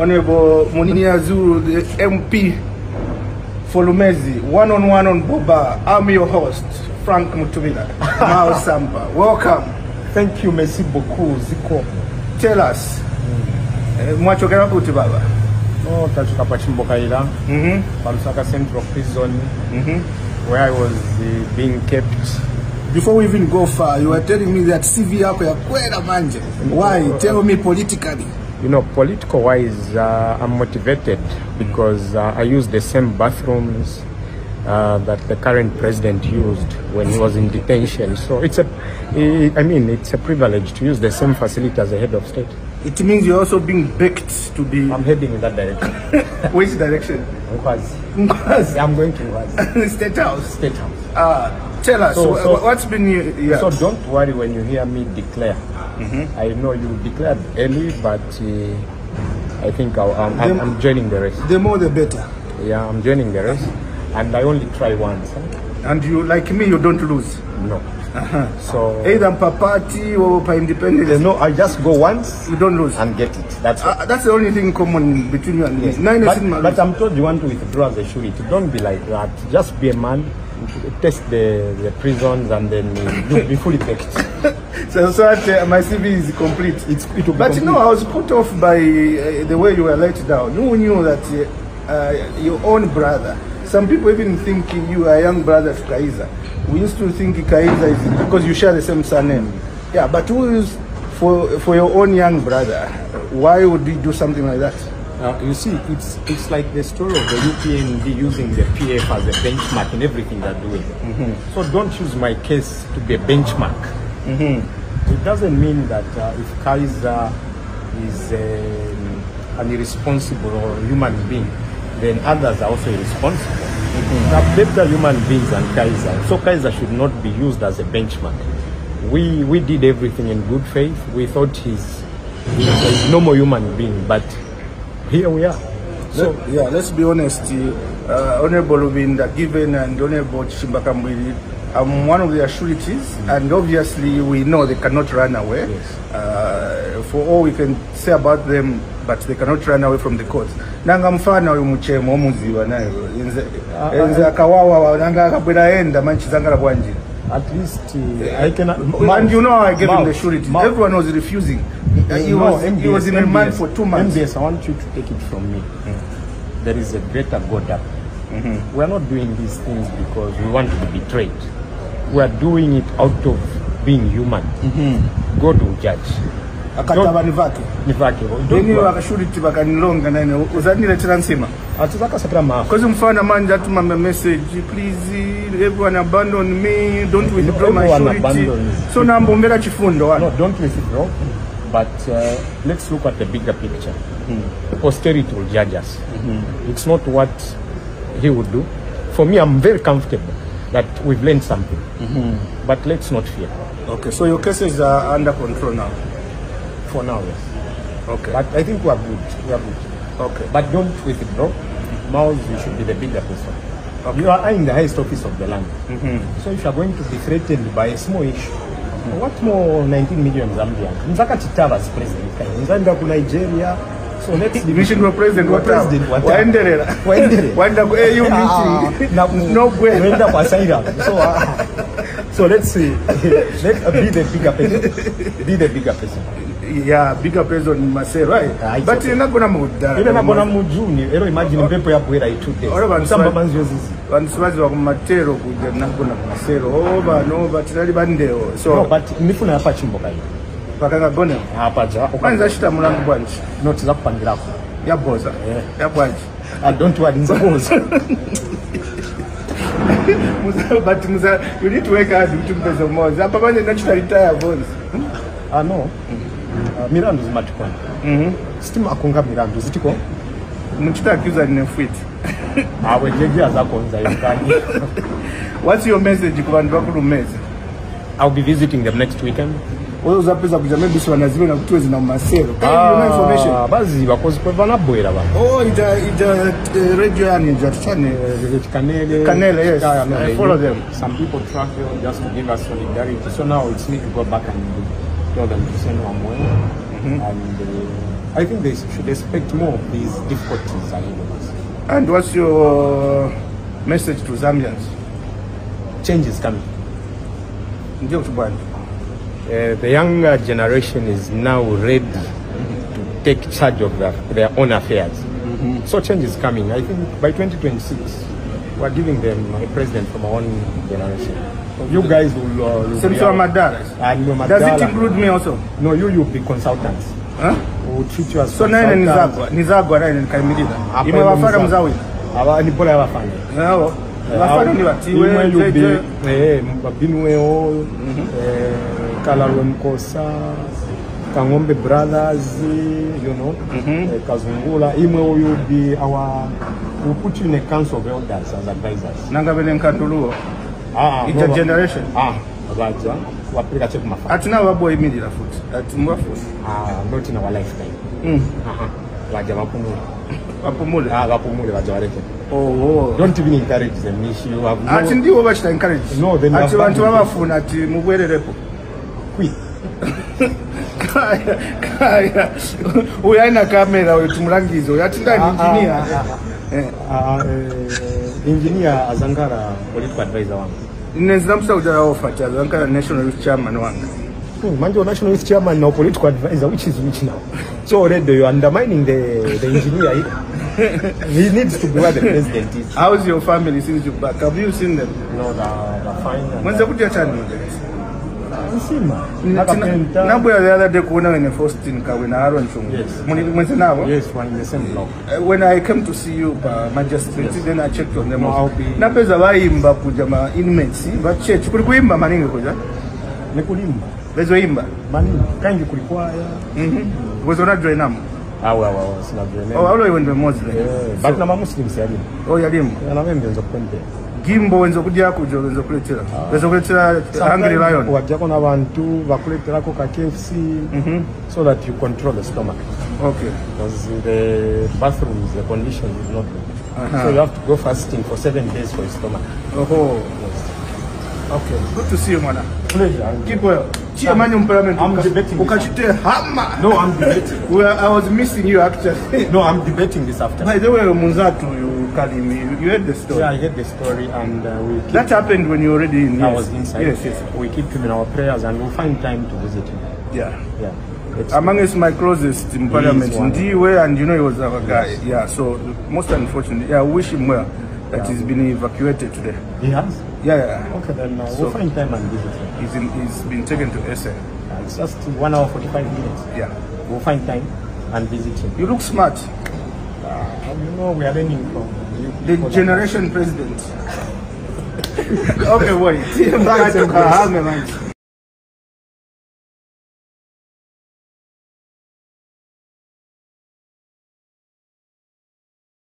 Honorable Munir Zulu, the MP for Lumezi, one on one on Boba. I'm your host, Frank Mutubila, Mao Samba. Welcome. Thank you, merci beaucoup, Ziko. Tell us. Eh, Mwachokera kuti baba. Oh, tachuka pa Chimbokaila, Mhm. Palusaka Central Prison, Mhm. where I was uh, being kept. Before we even go far, you are telling me that CV yako ya kwela manje. Why? Tell me politically. You know, political wise, uh, I'm motivated because uh, I use the same bathrooms uh, that the current president used when he was in detention. So it's a, I mean, it's a privilege to use the same facility as a head of state. It means you're also being baked to be I'm heading in that direction. which direction? Nkwazi. Nkwazi. I'm going to Nkwazi State House. State House. Uh, tell us So- so- what's been your, yeah. So don't worry when you hear me declare. I know you declared early, but uh, I think I'll, I'm, I'm, I'm joining the race. the more the better. Yeah, I'm joining the race, and I only try once. huh? And you like me, you don't lose. No. So Either per party or independence, no, I just go once you don't lose. and get it. That's Uh, that's the only thing common between you and me. Nine but, is in my but I'm told you want to withdraw the surety. Don't be like that. Just be a man. Test the, the prisons and then do- be fully baked. So, so that, uh, my CV is complete. It's, it will be But you know. I was put off by uh, the way you were let down. Who knew that uh, uh, your own brother? Some people even think you are a young brother of Kaizer. We used to think Kaizer is because you share the same surname. Yeah, but who is for for your own young brother? Why would you do something like that? Uh, you see, it's it's like the story of the UPND using the PF as a benchmark in everything they're doing. So don't use my case to be a benchmark. It doesn't mean that uh, if Kaizer is um, an irresponsible or human being, then others are also irresponsible. They're better human beings than Kaizer. So Kaizer should not be used as a benchmark. We we did everything in good faith. We thought he's, he's a normal human being, but here we are. So Let- yeah, let's be honest. Uh, Honorable Lubinda Given and Honorable Chimbakambwili, I'm one of their sureties, and obviously we know they cannot run away. Yes. Uh, for all we can say about them, but they cannot run away from the courts. Nanga mfana uyu muchemo omuziba nayo Nze- Ah, akawawa nanga akabwera enda manchizangala bwanji at least uh, I can. and you know I gave him the surety Mouth. everyone was refusing he, No, was, he was in remand for two months MBS, I want you to take it from me. Mm. There is a greater God up. Mm -hmm. We are not doing these things because we want to be betrayed. We are doing it out of being human. Mm -hmm. God will judge. akatabani Nivake, Then vakashuriti vakanilonga because manje atuma message please everyone abandon me don't withdraw my abandons. so nambombera chifundo No, don't withdraw. But uh, let's look at the bigger picture. Hmm. Posterity will judge us. Hmm. It's not what he would do. For me, I'm very comfortable that we've learned something. Hmm. But let's not fear. okay so your cases are under control now For now, yes. okay But I think we are good. We are good. okay But don't withdraw. Mouse, you should be the bigger person. You are in the highest office of the land. So if you are going to be threatened by a small issue, what more 19 million Zambians? Nzaka Chitava is president. Nzanda ku Nigeria. So let's division wa president Wa watamu president watamu. waendelera Waendelera. waenda ku AU Ah, meeting na- no bwena Unaenda kwa asylum. So, ah, so let's see. Let's be the bigger person. Be the bigger person. yeah bigger person masero right Ah, it's but okay. inagona mudala Ile nabona mu June, ero imagine mpepo yapwera i two days. Ora bantu Samba ba- manzi yozizi. vanhu sivaziva kumatero kudya nakona kumasero. O vanhu vatirari bandewo so but mifuna yapachimbokayo vakangagonewo hapaja kwanzi achita mulangu kwanje no tiza kupangirako. Yabhoza eh. yakwanje i don't want nzaboza but musa you need to work hard kuti mupedze kumaozi apa panje ndachita retire bonzi hmm? ano ah, ah, mirandu zimatikona mhm. sitima akunga mirandu zitiko? Muchita accusani nefwiti Awe jeje azakonza yokani. what's your message ku vanhu vakurumezi I'll be visiting them next weekend. oyo uzapedza kuja maybe sivanazivena nakuti wezina mumasero Yona information Ah, baziva cause kwe vanabwera vanhu. oh ita ita eh, radio yani ita channel Kanele. Kanele, yes. I follow them. Some people travel just to give us solidarity. So now it's need to go back and tell them to send one way. And uh, I think they should expect more of these difficulties ahead of us. And what's your message to Zambians? Change is coming. Ndio kuti bwana. Uh, the younger generation is now ready to take charge of their, their own affairs. So change is coming. I think by 2026, we're giving them a president from our own generation. You guys will. Uh, will Semso our- Madara. Does it include me also? No, you you'll be consultants. utitwa so nene nizagwa nizagwa nene nikaimiriza imewafana mzawi. Aba ni bora yabafanya nao bafana eh, eh, ni batiwe yubi eh babinwe oyo mhm. eh, kalalwe mkosa kangombe brothers you know mhm. kazungula imwe uyubi awa we put you in a council of elders as advisors. Nanga nkatuluo. Ah, ah, ita generation. Ah baja wapeleka check mafa. Ati nao waboyimirira futi. Ati mwafuti. Ah, not in our lifetime. Mm. Aha. waje bapumule. Wapumule. Ah, bapumule waje waleke. Oh, oh. Don't even encourage them. You have no ati ndiwo encourage No, then ati bantu babafuna ati mubwererepo quit. kaya kaya uyu aina kamera uyu tumulangizi uyu ati ndani Ah, ah, injinia engineer azangara political advisor wangu nenzira musauja offer azankala national youth chairman wanga. Hmm, manje wa national youth chairman now political advisor which is which now? So already you're undermining the the engineer he needs to be where the president is. How's your family? Since you back have you seen them? No the, the fine and mwenza kuti achani nakapenta nabwera the other day kuona wene faustin kawe na Aaron chungu Yes. Navo yes one in the same block Uh, when I came to see you pa magistrate then I checked on them No, napeza vaimba kuja ma inmates va church kuli kuimba maningi kuja nikulimba vezoimba maningi kangi na dry namu? awe awe awe sina vile oh aulo iwe ndwe muslim Eh, but na mamuslims yalimu oh yalimu na mimi ndio kwende gimbo wenza kujja kuja wenza kuletera wenza kuletera hungry lion. wajjako n'abantu bakuleeterako ka kfc so that you control the stomach. Okay. Because the bathrooms the condition is not good. Uh-huh. so you have to go fasting for seven days for your stomach. Oho. Yes. Okay. Good to see you mwana. Pleasure keep well. Chia manyo mpalament I'm debating ukachite hama. No i'm debating. Well, I was missing you actually. No i'm debating this after. By the way munzatu you kalimi you, you heard the story. Yeah i heard the story and uh, we keep, that happened when you were already in i yes. was inside. Yes yes. We keep him in our prayers and we'll find time to visit him. Yeah. Yeah. It's- amongst my closest in parliament one. ndiwe and you know he was our guy. Yeah so most unfortunately yeah, wish him well that he's been evacuated today. He has? Yeah, yeah. okay then uh, So- we'll find time and visit him. He's, in, he's been taken to SA Uh, it's just one hour 45 minutes. Yeah. We'll find time and visit him. You look smart. Uh, you know, we are learning from the generation president. Okay wait. Thanks, Kahame, man.